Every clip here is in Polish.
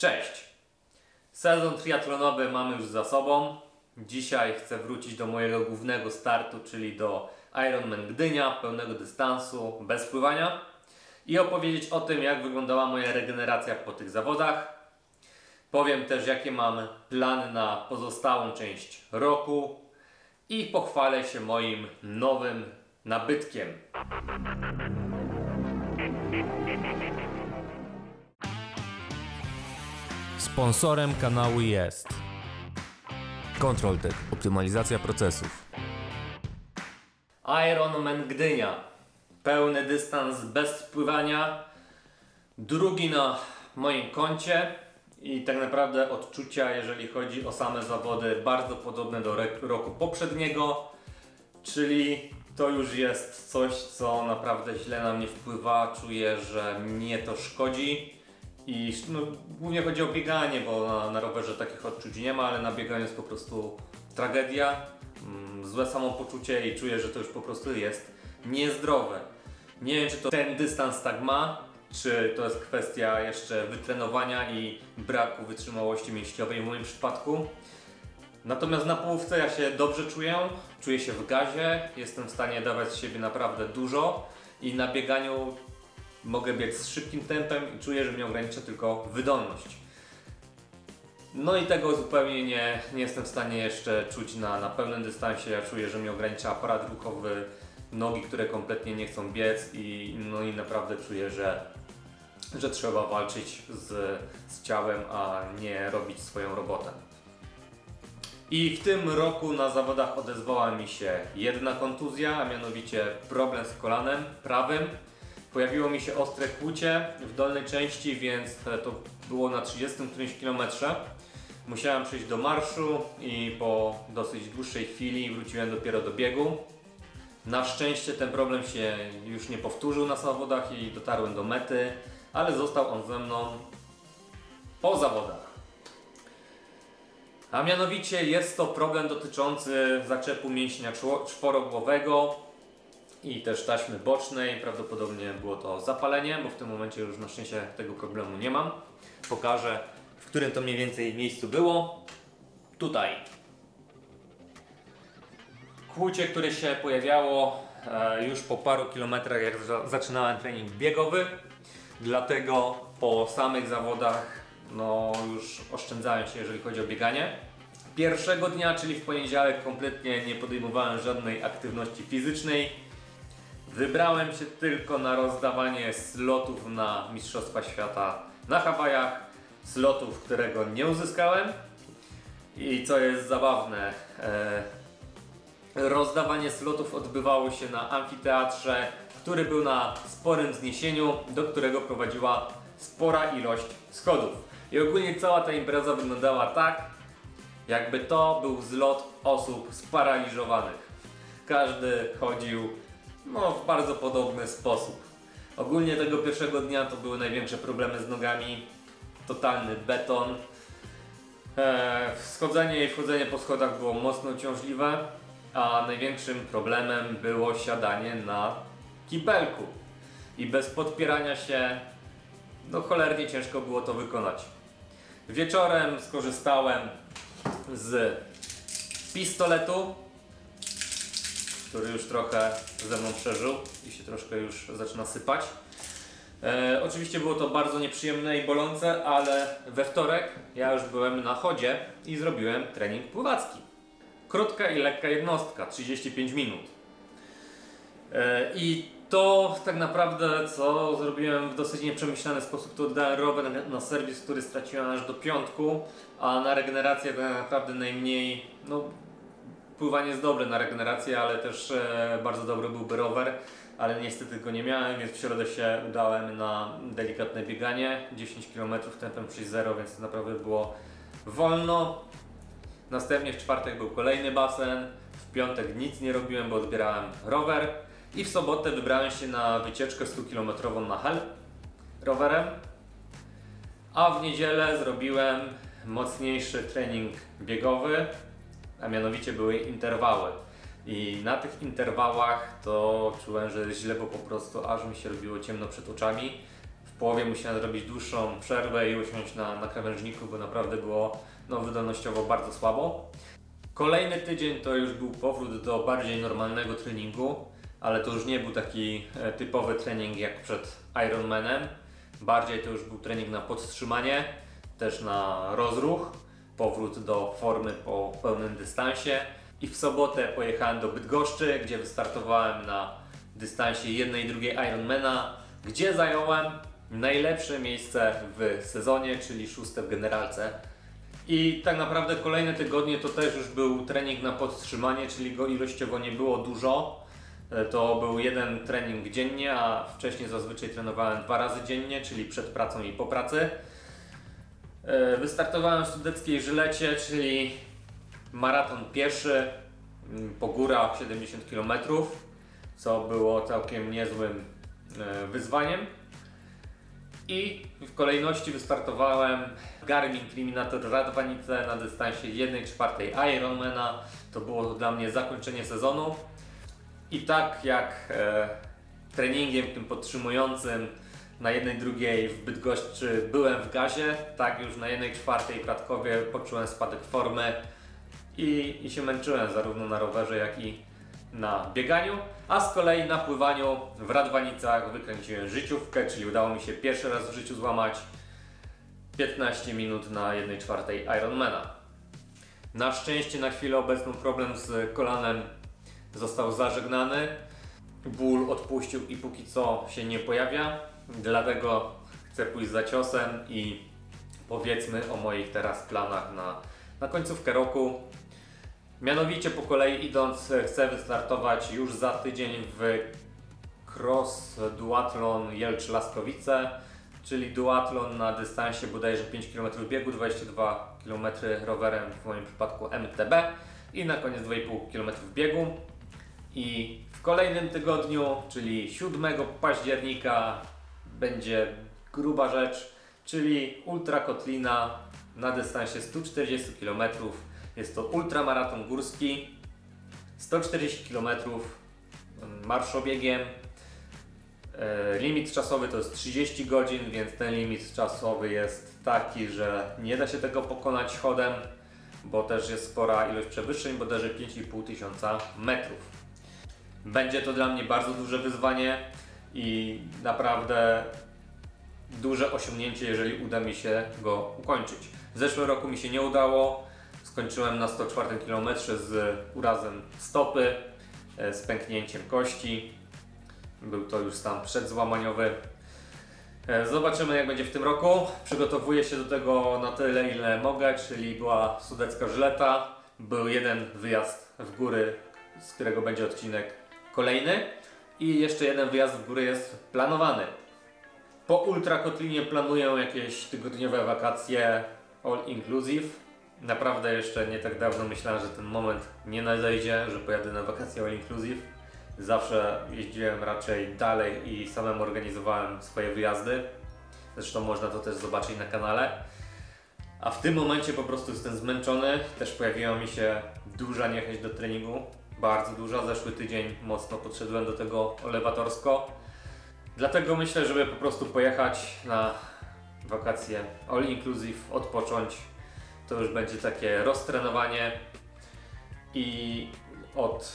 Cześć! Sezon triatlonowy mamy już za sobą. Dzisiaj chcę wrócić do mojego głównego startu, czyli do Ironman Gdynia, pełnego dystansu, bez pływania i opowiedzieć o tym, jak wyglądała moja regeneracja po tych zawodach. Powiem też, jakie mam plany na pozostałą część roku i pochwalę się moim nowym nabytkiem. Sponsorem kanału jest Controltech, optymalizacja procesów. Ironman Gdynia. Pełny dystans bez pływania. Drugi na moim koncie i tak naprawdę odczucia, jeżeli chodzi o same zawody, bardzo podobne do roku poprzedniego, czyli to już jest coś, co naprawdę źle na mnie wpływa. Czuję, że mnie to szkodzi. I no, głównie chodzi o bieganie, bo na, na rowerze takich odczuć nie ma, ale na bieganiu jest po prostu tragedia, mm, złe samopoczucie i czuję, że to już po prostu jest niezdrowe. Nie wiem, czy to ten dystans tak ma, czy to jest kwestia jeszcze wytrenowania i braku wytrzymałości mięśniowej w moim przypadku. Natomiast na połówce ja się dobrze czuję, czuję się w gazie, jestem w stanie dawać z siebie naprawdę dużo i na bieganiu mogę biec z szybkim tempem i czuję, że mnie ogranicza tylko wydolność. No i tego zupełnie nie, nie jestem w stanie jeszcze czuć na, na pełnym dystansie. Ja czuję, że mnie ogranicza aparat ruchowy, nogi, które kompletnie nie chcą biec i, no i naprawdę czuję, że, że trzeba walczyć z, z ciałem, a nie robić swoją robotę. I w tym roku na zawodach odezwała mi się jedna kontuzja, a mianowicie problem z kolanem prawym. Pojawiło mi się ostre kłucie w dolnej części, więc to było na 30 którymś kilometrze. Musiałem przejść do marszu i po dosyć dłuższej chwili wróciłem dopiero do biegu. Na szczęście ten problem się już nie powtórzył na zawodach i dotarłem do mety, ale został on ze mną po zawodach. A mianowicie jest to problem dotyczący zaczepu mięśnia czwo- czworogłowego i też taśmy bocznej. Prawdopodobnie było to zapalenie, bo w tym momencie już na szczęście tego problemu nie mam. Pokażę, w którym to mniej więcej miejscu było. Tutaj. Kłucie, które się pojawiało e, już po paru kilometrach, jak za- zaczynałem trening biegowy. Dlatego po samych zawodach no, już oszczędzałem się, jeżeli chodzi o bieganie. Pierwszego dnia, czyli w poniedziałek, kompletnie nie podejmowałem żadnej aktywności fizycznej. Wybrałem się tylko na rozdawanie slotów na Mistrzostwa Świata na Hawajach. Slotów, którego nie uzyskałem. I co jest zabawne, e, rozdawanie slotów odbywało się na amfiteatrze, który był na sporym wzniesieniu, do którego prowadziła spora ilość schodów. I ogólnie cała ta impreza wyglądała tak, jakby to był zlot osób sparaliżowanych. Każdy chodził no, w bardzo podobny sposób. Ogólnie tego pierwszego dnia to były największe problemy z nogami, totalny beton. E, schodzenie i wchodzenie po schodach było mocno uciążliwe, a największym problemem było siadanie na kibelku. I bez podpierania się, no cholernie ciężko było to wykonać. Wieczorem skorzystałem z pistoletu, który już trochę ze mną przeżył i się troszkę już zaczyna sypać. E, oczywiście było to bardzo nieprzyjemne i bolące, ale we wtorek ja już byłem na chodzie i zrobiłem trening pływacki. Krótka i lekka jednostka, 35 minut. E, I to tak naprawdę, co zrobiłem w dosyć nieprzemyślany sposób, to oddałem rower na, na serwis, który straciłem aż do piątku, a na regenerację tak naprawdę najmniej, no pływanie jest dobre na regenerację, ale też e, bardzo dobry byłby rower, ale niestety go nie miałem, więc w środę się udałem na delikatne bieganie, 10 km tempem 3.0, więc naprawdę było wolno. Następnie w czwartek był kolejny basen, w piątek nic nie robiłem, bo odbierałem rower i w sobotę wybrałem się na wycieczkę 100 km na Hel rowerem, a w niedzielę zrobiłem mocniejszy trening biegowy, a mianowicie były interwały. I na tych interwałach to czułem, że jest źle, bo po prostu aż mi się robiło ciemno przed oczami. W połowie musiałem zrobić dłuższą przerwę i usiąść na, na krawężniku, bo naprawdę było no, wydolnościowo bardzo słabo. Kolejny tydzień to już był powrót do bardziej normalnego treningu, ale to już nie był taki e, typowy trening jak przed Ironmanem. Bardziej to już był trening na podtrzymanie, też na rozruch, powrót do formy po pełnym dystansie. I w sobotę pojechałem do Bydgoszczy, gdzie wystartowałem na dystansie jednej i drugiej Ironmana, gdzie zająłem najlepsze miejsce w sezonie, czyli szóste w generalce. I tak naprawdę kolejne tygodnie to też już był trening na podtrzymanie, czyli go ilościowo nie było dużo. E, To był jeden trening dziennie, a wcześniej zazwyczaj trenowałem dwa razy dziennie, czyli przed pracą i po pracy. E, Wystartowałem w studeckiej Żylecie, czyli maraton pieszy mm, po górach 70 km, co było całkiem niezłym e, wyzwaniem. I w kolejności wystartowałem Garmin Criminator Radwanice na dystansie 1,4 Ironmana. To było dla mnie zakończenie sezonu. I tak jak e, treningiem tym podtrzymującym na jednej drugiej w Bydgoszczy byłem w gazie, tak już na jednej czwartej Pratkowie poczułem spadek formy i, i się męczyłem zarówno na rowerze, jak i na bieganiu, a z kolei na pływaniu w Radwanicach wykręciłem życiówkę, czyli udało mi się pierwszy raz w życiu złamać 15 minut na 1,4 Ironmana. Na szczęście na chwilę obecną problem z kolanem został zażegnany. Ból odpuścił i póki co się nie pojawia, dlatego chcę pójść za ciosem i powiedzmy o moich teraz planach na, na końcówkę roku. Mianowicie po kolei idąc chcę wystartować już za tydzień w Cross Duathlon Jelcz-Laskowice, czyli duatlon na dystansie bodajże 5 km biegu, 22 km rowerem, w moim przypadku MTB i na koniec 2,5 km biegu. I w kolejnym tygodniu, czyli 7 października, będzie gruba rzecz, czyli Ultra Kotlina na dystansie 140 km. Jest to ultramaraton górski, 140 km marszobiegiem. E, Limit czasowy to jest 30 godzin, więc ten limit czasowy jest taki, że nie da się tego pokonać chodem, bo też jest spora ilość przewyższeń, bodajże 5,5 tysiąca metrów. Będzie to dla mnie bardzo duże wyzwanie i naprawdę duże osiągnięcie, jeżeli uda mi się go ukończyć. W zeszłym roku mi się nie udało. Skończyłem na 104 km z urazem stopy, e, z pęknięciem kości. Był to już stan przedzłamaniowy. E, Zobaczymy jak będzie w tym roku. Przygotowuję się do tego na tyle ile mogę, czyli była sudecka żleta. Był jeden wyjazd w góry, z którego będzie odcinek kolejny. I jeszcze jeden wyjazd w góry jest planowany. Po ultrakotlinie planuję jakieś tygodniowe wakacje all inclusive. Naprawdę jeszcze nie tak dawno myślałem, że ten moment nie nadejdzie, że pojadę na wakacje all inclusive. Zawsze jeździłem raczej dalej i samemu organizowałem swoje wyjazdy. Zresztą można to też zobaczyć na kanale. A w tym momencie po prostu jestem zmęczony. Też pojawiła mi się duża niechęć do treningu. Bardzo duża. Zeszły tydzień mocno podszedłem do tego elewatorsko. Dlatego myślę, żeby po prostu pojechać na wakacje all inclusive, odpocząć. To już będzie takie roztrenowanie i od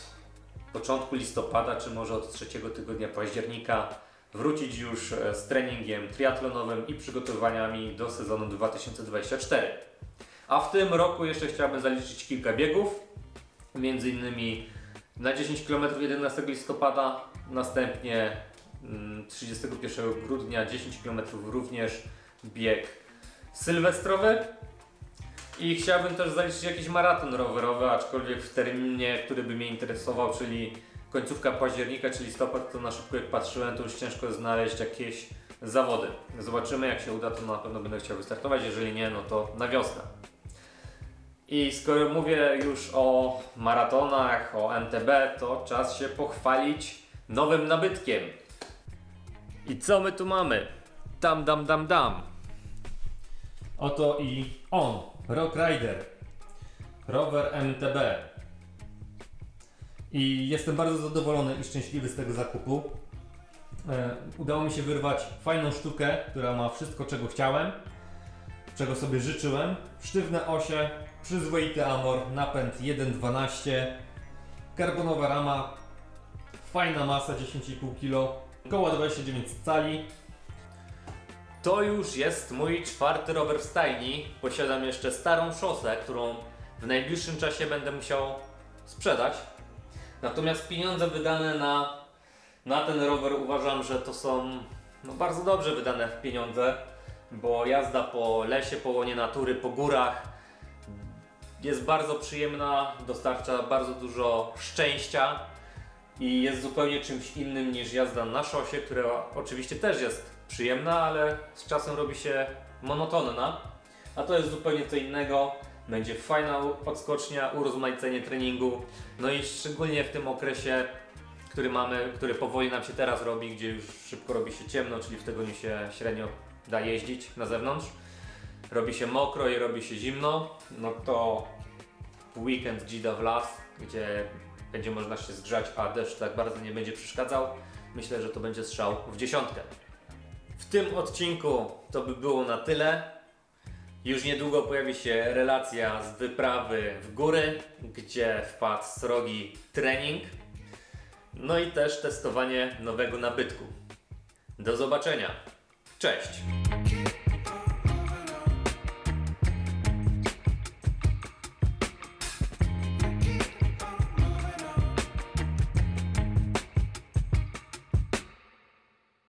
początku listopada, czy może od trzeciego tygodnia października wrócić już e, z treningiem triatlonowym i przygotowaniami do sezonu 2024. A w tym roku jeszcze chciałbym zaliczyć kilka biegów, między innymi na 10 km 11 listopada, następnie mm, 31 grudnia 10 km również bieg sylwestrowy. I chciałbym też zaliczyć jakiś maraton rowerowy, aczkolwiek w terminie, który by mnie interesował, czyli końcówka października czy listopad, to na szybko jak patrzyłem, to już ciężko znaleźć jakieś zawody. Zobaczymy, jak się uda, to na pewno będę chciał wystartować, jeżeli nie, no to na wiosnę. I skoro mówię już o maratonach, o MTB, to czas się pochwalić nowym nabytkiem. I co my tu mamy? Dam, dam, dam, dam. Oto i on, Rock Rider, rower MTB. I jestem bardzo zadowolony i szczęśliwy z tego zakupu. e, udało mi się wyrwać fajną sztukę, która ma wszystko czego chciałem, czego sobie życzyłem. Sztywne osie, przyzwoity amor, napęd 1.12, karbonowa rama, fajna masa 10,5 kg, koła 29 cali. To już jest mój czwarty rower w stajni. Posiadam jeszcze starą szosę, którą w najbliższym czasie będę musiał sprzedać. Natomiast pieniądze wydane na, na ten rower uważam, że to są no, bardzo dobrze wydane pieniądze, bo jazda po lesie, po łonie natury, po górach jest bardzo przyjemna, dostarcza bardzo dużo szczęścia i jest zupełnie czymś innym niż jazda na szosie, która oczywiście też jest przyjemna, ale z czasem robi się monotonna. A to jest zupełnie co innego. Będzie fajna odskocznia, urozmaicenie treningu. No i szczególnie w tym okresie, który mamy, który powoli nam się teraz robi, gdzie już szybko robi się ciemno, czyli w tygodniu się średnio da jeździć na zewnątrz. Robi się mokro i robi się zimno, no to w weekend dzida w las, gdzie będzie można się zgrzać, a deszcz tak bardzo nie będzie przeszkadzał. Myślę, że to będzie strzał w dziesiątkę. W tym odcinku to by było na tyle. Już niedługo pojawi się relacja z wyprawy w góry, gdzie wpadł srogi trening. No i też testowanie nowego nabytku. Do zobaczenia. Cześć!